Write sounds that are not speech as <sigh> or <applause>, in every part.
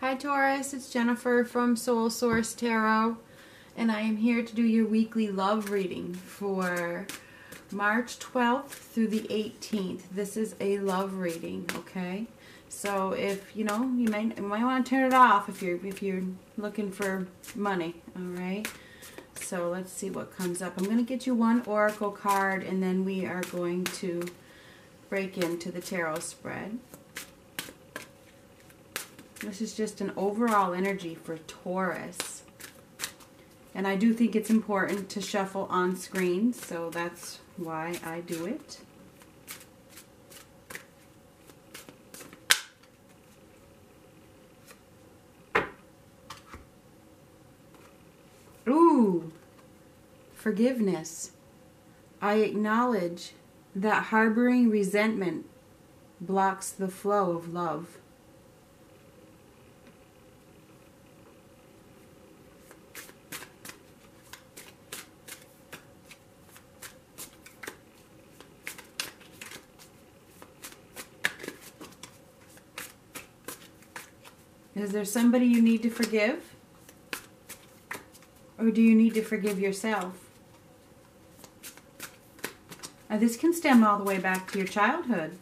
Hi Taurus, it's Jennifer from Soul Source Tarot, and I am here to do your weekly love reading for March 12th through the 18th. This is a love reading, okay? So if you know, you might you might want to turn it off if you're if you're looking for money, all right? So let's see what comes up. I'm going to get you one oracle card, and then we are going to break into the tarot spread. This is just an overall energy for Taurus. And I do think it's important to shuffle on screen, so that's why I do it. Ooh, forgiveness. I acknowledge that harboring resentment blocks the flow of love. Is there somebody you need to forgive? Or do you need to forgive yourself? Now, this can stem all the way back to your childhood.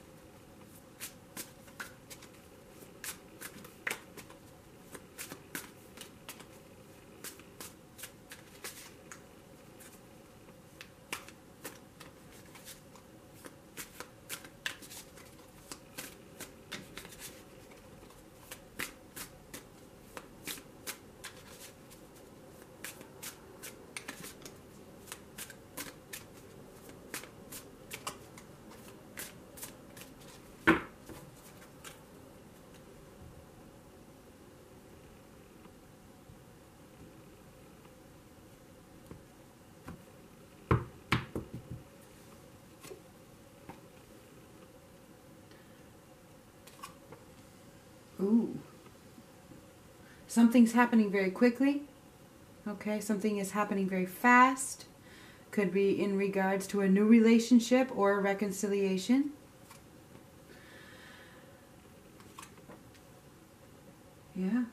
Ooh. Something's happening very quickly. Okay, something is happening very fast. Could be in regards to a new relationship or a reconciliation. Yeah.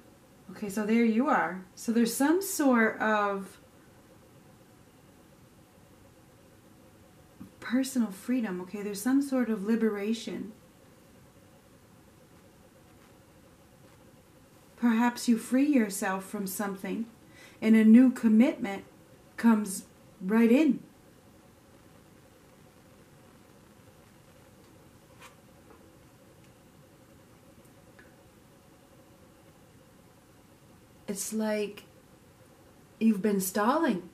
Okay, so there you are. So there's some sort of personal freedom, okay? There's some sort of liberation. Perhaps you free yourself from something and a new commitment comes right in. It's like you've been stalling.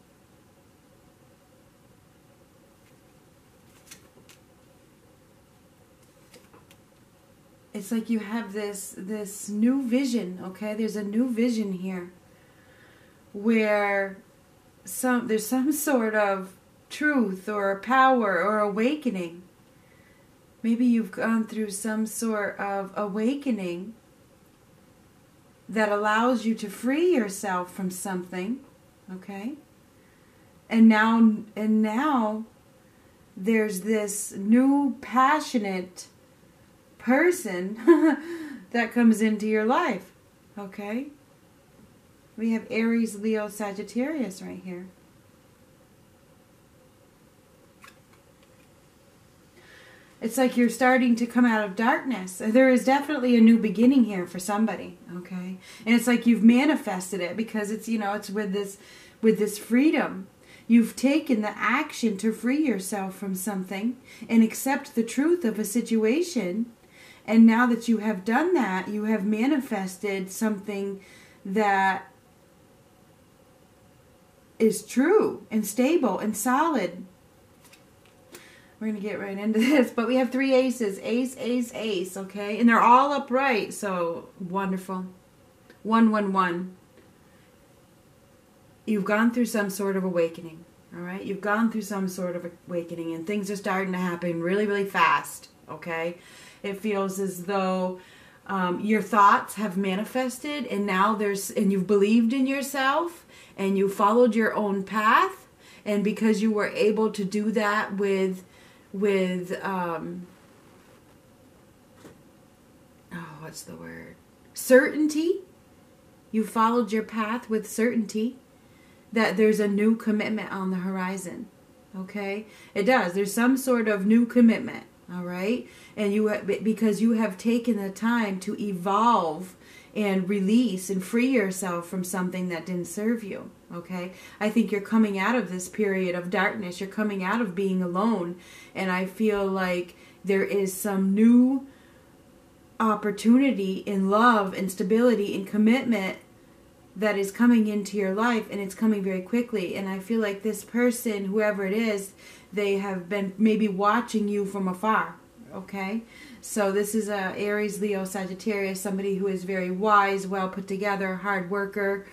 It's like you have this this new vision okay? There's a new vision here where some there's some <laughs> sort of truth or power or awakening. Maybe you've gone through some sort of awakening that allows you to free yourself from something okay? And now and now there's this new passionate person <laughs> that comes into your life. Okay? We have Aries, Leo, Sagittarius right here. It's like you're starting to come out of darkness. There is definitely a new beginning here for somebody, okay? And it's like you've manifested it because it's, you know, it's with this with this freedom. You've taken the action to free yourself from something and accept the truth of a situation and now that you have done that, you have manifested something that is true and stable and solid. We're going to get right into <laughs> this. But we have three aces. Ace, ace, ace, okay? And they're all upright. So, wonderful. One, one, one. You've gone through some sort of awakening, all right? You've gone through some sort of awakening, and things are starting to happen really, really fast, okay? It feels as though um, your thoughts have manifested, and now there's, and you've believed in yourself, and you followed your own path, and because you were able to do that with, with, um, oh, what's the word? Certainty. You followed your path with certainty that there's a new commitment on the horizon. Okay? It does. There's some sort of new commitment. All right? And you because you have taken the time to evolve and release and free yourself from something that didn't serve you. Okay? I think you're coming out of this period of darkness. You're coming out of being alone. And I feel like there is some new opportunity in love and stability and commitment that is coming into your life and it's coming very quickly and i feel like this person whoever it is they have been maybe watching you from afar okay so this is a aries leo sagittarius somebody who is very wise well put together hard worker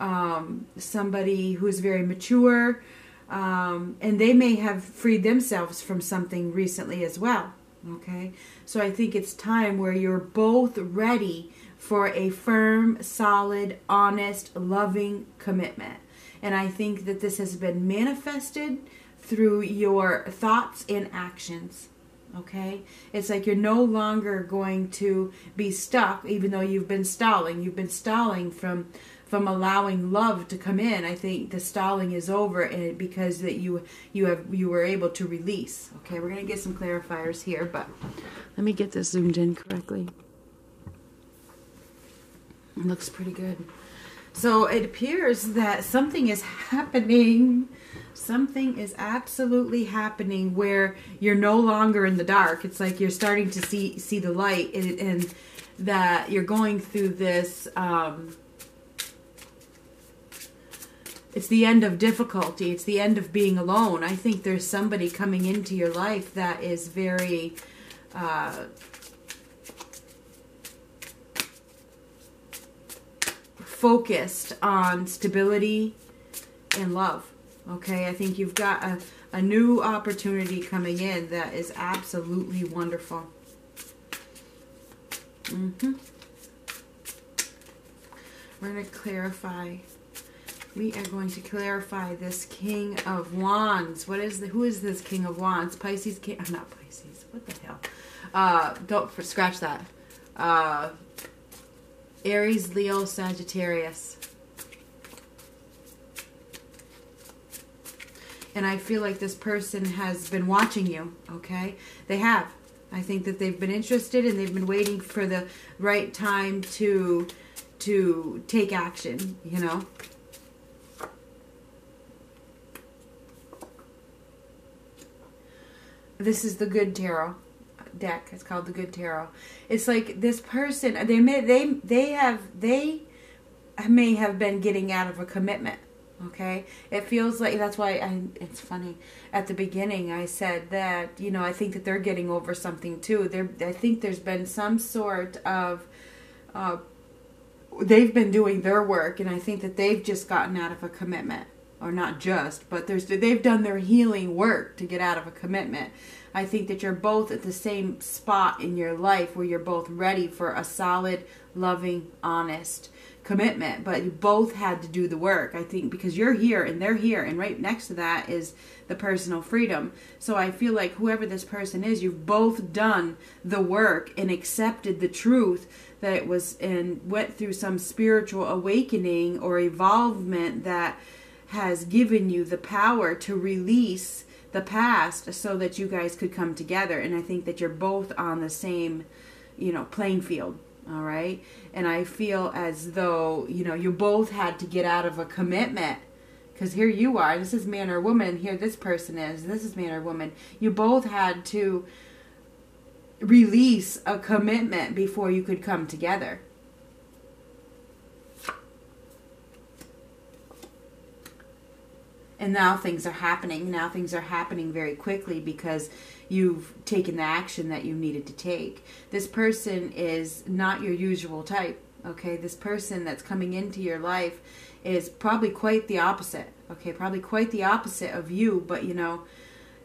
um, somebody who is very mature um, and they may have freed themselves from something recently as well Okay? So I think it's time where you're both ready for a firm, solid, honest, loving commitment. And I think that this has been manifested through your thoughts and actions. Okay? It's like you're no longer going to be stuck, even though you've been stalling. You've been stalling from from allowing love to come in. I think the stalling is over and because that you you have you were able to release. Okay, we're gonna get some clarifiers here, but let me get this zoomed in correctly. It looks pretty good. So it appears that something is <laughs> happening. Something is absolutely happening where you're no longer in the dark. It's like you're starting to see see the light, and, and that you're going through this. Um, it's the end of difficulty. It's the end of being alone. I think there's somebody coming into your life that is very uh, focused on stability and love. Okay, I think you've got a, a new opportunity coming in that is absolutely wonderful. Mm-hmm. We're going to clarify we are going to clarify this King of Wands. What is the? Who is this King of Wands? Pisces King? I'm not Pisces. What the hell? Uh, don't for, scratch that. Uh, Aries, Leo, Sagittarius. And I feel like this person has been watching you. Okay, they have. I think that they've been interested and they've been waiting for the right time to to take action. You know. This is the good tarot deck. It's called the good tarot. It's like this person. They may they they have they may have been getting out of a commitment. Okay, it feels like that's why I. It's funny. At the beginning, I said that you know I think that they're getting over something too. There, I think there's been some sort of. Uh, they've been doing their work, and I think that they've just gotten out of a commitment or not just, but there's they've done their healing work to get out of a commitment. I think that you're both at the same spot in your life where you're both ready for a solid, loving, honest commitment, but you both had to do the work. I think because you're here and they're here, and right next to that is the personal freedom. So I feel like whoever this person is, you've both done the work and accepted the truth that it was and went through some spiritual awakening or evolvement that has given you the power to release the past so that you guys could come together and i think that you're both on the same you know playing field all right? And i feel as though you know you both had to get out of a commitment. Because here you are this is man or woman here this person is this is man or woman. You both had to release a commitment before you could come together and now things are happening. Now things are happening very quickly because you've taken the action that you needed to take. This person is not your usual type okay? This person that's coming into your life is probably quite the opposite okay? Probably quite the opposite of you but you know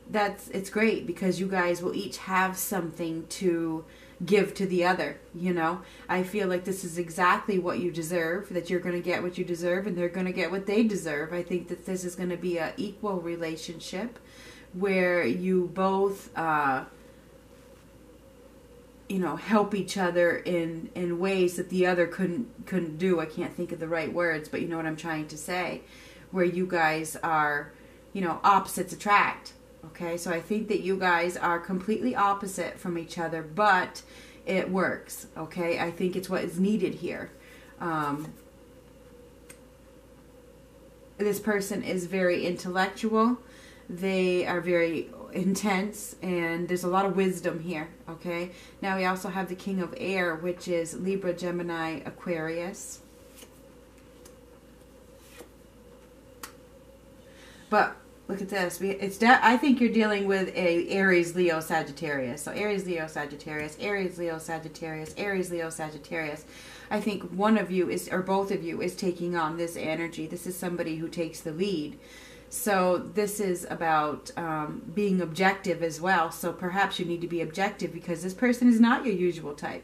that's it's great because you guys will each have something to give to the other you know? I feel like this is exactly what you deserve that you're going to get what you deserve and they're going to get what they deserve. I think that this is going to be a equal relationship where you both uh, you know help each other in in ways that the other couldn't couldn't do. I can't think of the right words but you know what i'm trying to say? Where you guys are you know opposites attract okay so i think that you guys are completely opposite from each other but it works okay? I think it's what is needed here. Um, this person is very intellectual. They are very intense and there's a lot of wisdom here okay? Now we also have the king of air which is libra gemini aquarius. But look at this we it's de- i think you're dealing with a aries leo sagittarius so aries leo sagittarius aries leo sagittarius aries leo sagittarius i think one of you is or both of you is taking on this energy this is somebody who takes the lead so this is about um, being objective as well. So perhaps you need to be objective because this person is not your usual type.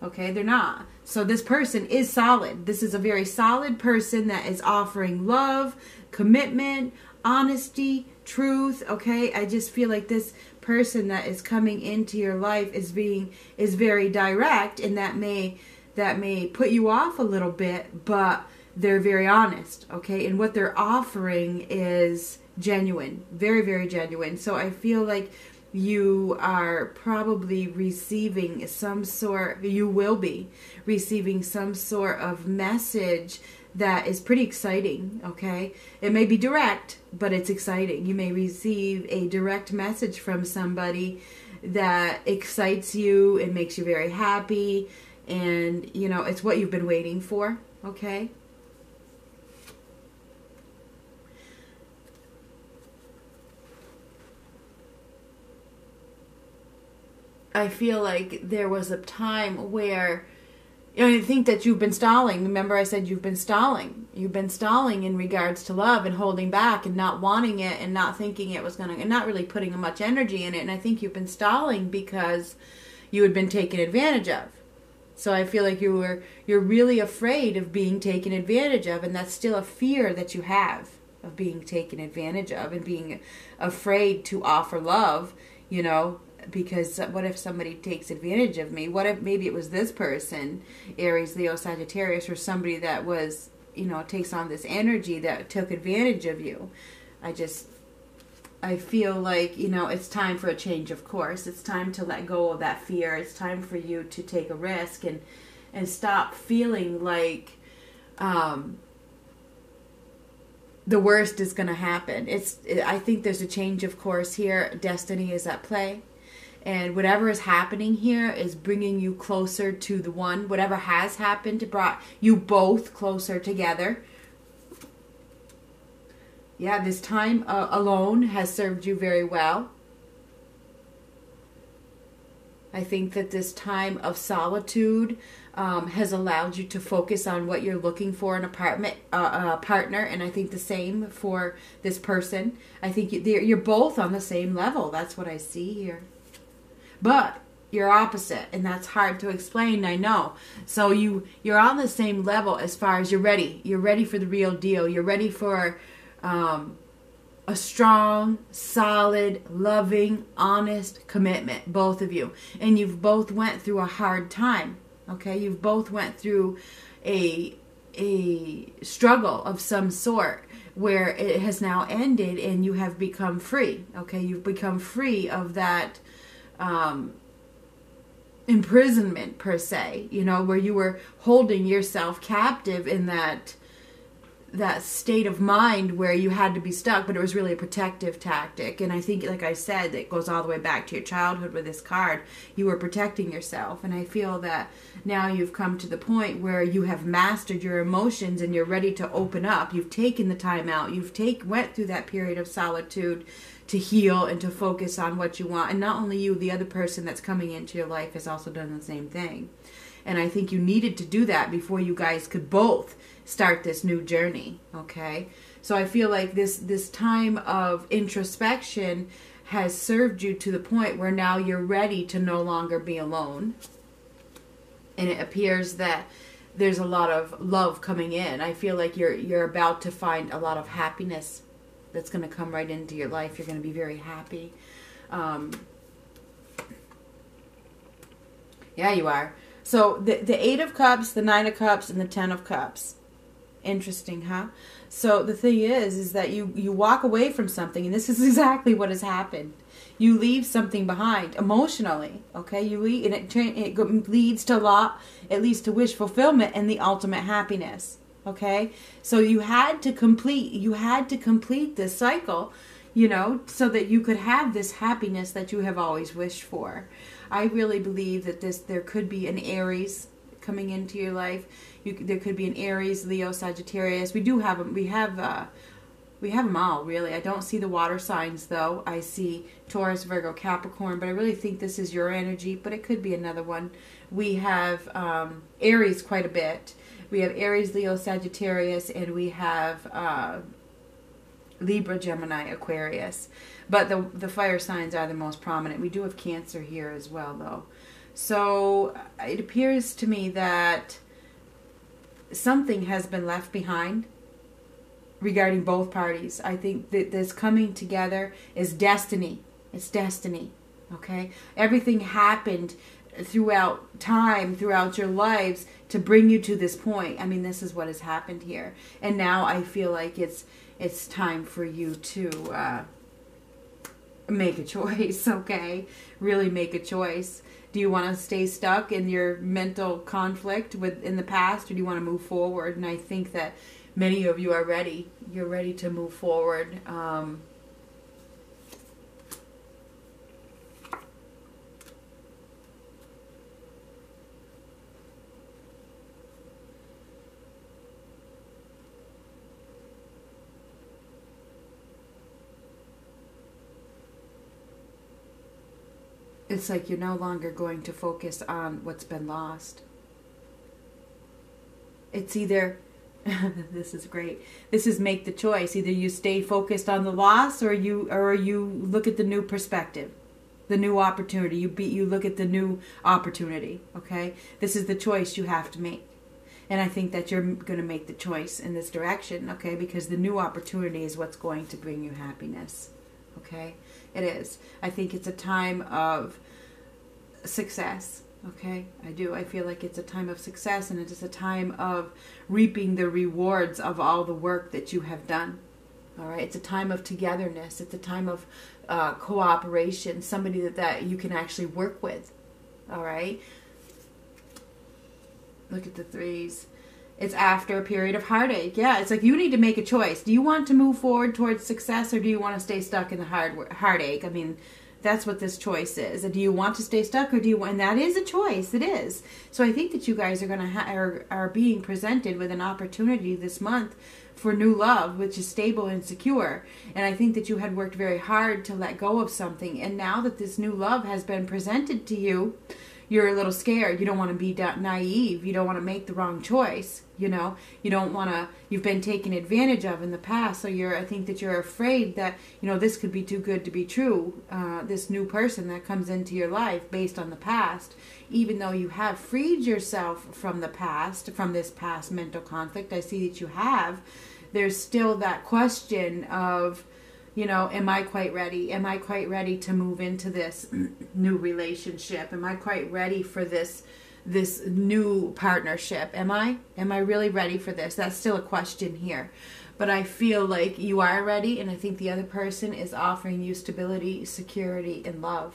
Okay, they're not. So this person is solid. This is a very solid person that is offering love, commitment, honesty, truth. Okay, I just feel like this person that is coming into your life is being is very direct, and that may that may put you off a little bit, but they're very honest, okay? And what they're offering is genuine, very, very genuine. So I feel like you are probably receiving some sort, you will be receiving some sort of message that is pretty exciting, okay? It may be direct, but it's exciting. You may receive a direct message from somebody that excites you, it makes you very happy, and you know, it's what you've been waiting for, okay? I feel like there was a time where you know, I think that you've been stalling. Remember, I said you've been stalling. You've been stalling in regards to love and holding back and not wanting it and not thinking it was going to, and not really putting much energy in it. And I think you've been stalling because you had been taken advantage of. So I feel like you were you're really afraid of being taken advantage of, and that's still a fear that you have of being taken advantage of and being afraid to offer love. You know, because what if somebody takes advantage of me? What if maybe it was this person, Aries, Leo, Sagittarius, or somebody that was, you know, takes on this energy that took advantage of you? I just, I feel like, you know, it's time for a change of course. It's time to let go of that fear. It's time for you to take a risk and, and stop feeling like, um, the worst is going to happen. It's I think there's a change of course here. Destiny is at play and whatever is happening here is bringing you closer to the one. Whatever has happened brought you both closer together. Yeah this time uh, alone has served you very well. I think that this time of solitude um, has allowed you to focus on what you're looking for in a apartment uh, partner. And i think the same for this person. I think you're both on the same level. That's what i see here but you're opposite and that's hard to explain i know. So you you're on the same level as far as you're ready. You're ready for the real deal. You're ready for um, a strong solid loving honest commitment both of you. And you've both went through a hard time okay? You've both went through a a struggle of some sort where it has now ended and you have become free okay? You've become free of that um, imprisonment per se you know where you were holding yourself captive in that that state of mind where you had to be stuck but it was really a protective tactic. And i think like i said it goes all the way back to your childhood with this card. You were protecting yourself. And i feel that now you've come to the point where you have mastered your emotions and you're ready to open up. You've taken the time out. You've take went through that period of solitude to heal and to focus on what you want. And not only you, the other person that's coming into your life has also done the same thing. And I think you needed to do that before you guys could both start this new journey, okay? So I feel like this this time of introspection has served you to the point where now you're ready to no longer be alone. And it appears that there's a lot of love coming in. I feel like you're you're about to find a lot of happiness that's going to come right into your life. You're going to be very happy. Um, Yeah, you are. So the the eight of cups, the nine of cups, and the ten of cups. Interesting, huh? So the thing is, is that you you walk away from something, and this is <laughs> exactly what has happened. You leave something behind emotionally. Okay, you leave, and it it leads to a lot. It leads to wish fulfillment and the ultimate happiness. Okay, so you had to complete. You had to complete this cycle you know, so that you could have this happiness that you have always wished for. I really believe that this there could be an Aries coming into your life. You, there could be an Aries, Leo, Sagittarius. We do have them. We have uh, we have them all really. I don't see the water signs though. I see Taurus, Virgo, Capricorn, but I really think this is your energy. But it could be another one. We have um, Aries quite a bit. We have Aries, Leo, Sagittarius, and we have uh, Libra, Gemini, Aquarius. But the the fire signs are the most prominent. We do have Cancer here as well, though. So it appears to me that something has been left behind regarding both parties. I think that this coming together is destiny. It's destiny. Okay? Everything happened throughout time, throughout your lives to bring you to this point. I mean, this is what has happened here. And now I feel like it's it's time for you to uh, make a choice, <laughs> okay? Really make a choice. Do you want to stay stuck in your mental conflict with in the past or do you want to move forward? And I think that many of you are ready. You're ready to move forward. Um, it's like you're no longer going to focus on what's been lost. It's either <laughs> this is great. This is make the choice. Either you stay focused on the loss or you or you look at the new perspective. The new opportunity. You beat you look at the new opportunity, okay? This is the choice you have to make. And I think that you're going to make the choice in this direction, okay? Because the new opportunity is what's going to bring you happiness. Okay? It is. I think it's a time of success. Okay, I do. I feel like it's a time of success and it is a time of reaping the rewards of all the work that you have done. All right, it's a time of togetherness. It's a time of uh, cooperation. Somebody that, that you can actually work with. All right. Look at the threes. It's after a period of heartache. Yeah, it's like you need to make a choice. Do you want to move forward towards success or do you want to stay stuck in the hard heartache? I mean, that's what this choice is. Do you want to stay stuck or do you want, and that is a choice. It is. So I think that you guys are going to are, are being presented with an opportunity this month for new love, which is stable and secure. And I think that you had worked very hard to let go of something. And now that this new love has been presented to you, you're a little scared. You don't want to be naive. You don't want to make the wrong choice. You know, you don't want to. You've been taken advantage of in the past, so you're. I think that you're afraid that you know this could be too good to be true. Uh, this new person that comes into your life based on the past, even though you have freed yourself from the past, from this past mental conflict. I see that you have. There's still that question of you know, am I quite ready? Am I quite ready to move into this <clears throat> new relationship? Am I quite ready for this this new partnership? Am I? Am I really ready for this? That's still a question here. But I feel like you are ready and I think the other person is offering you stability, security and love.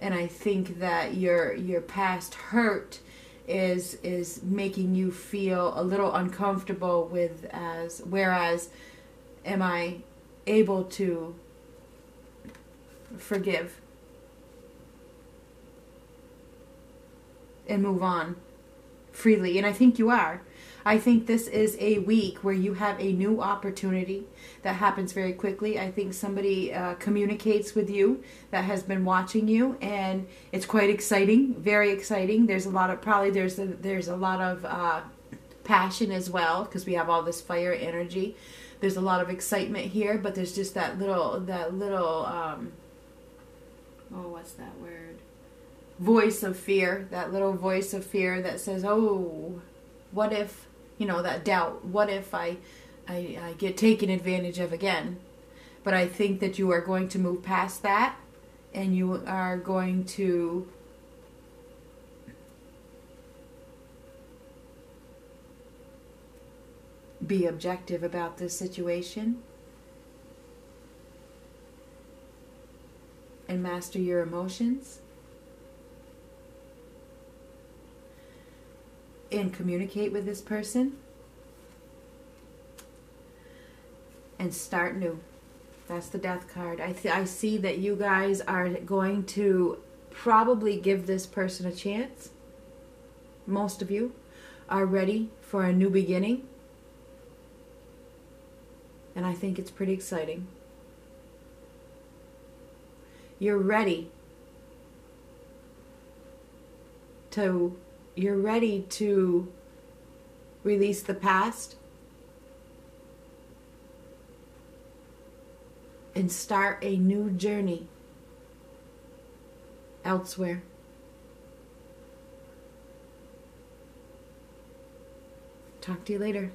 And I think that your your past hurt is is making you feel a little uncomfortable with as whereas am I able to forgive and move on freely? And I think you are. I think this is a week where you have a new opportunity that happens very quickly. I think somebody uh, communicates with you that has been watching you, and it's quite exciting, very exciting. There's a lot of probably there's a, there's a lot of uh, passion as well because we have all this fire energy there's a lot of excitement here, but there's just that little that little um, oh what's that word? Voice of fear, that little voice of fear that says, "Oh, what if you know that doubt? What if I I, I get taken advantage of again?" But I think that you are going to move past that, and you are going to be objective about this situation and master your emotions and communicate with this person and start new. That's the death card. I I see that you guys are going to probably give this person a chance. Most of you are ready for a new beginning. And I think it's pretty exciting. You're ready to you're ready to release the past and start a new journey elsewhere. Talk to you later.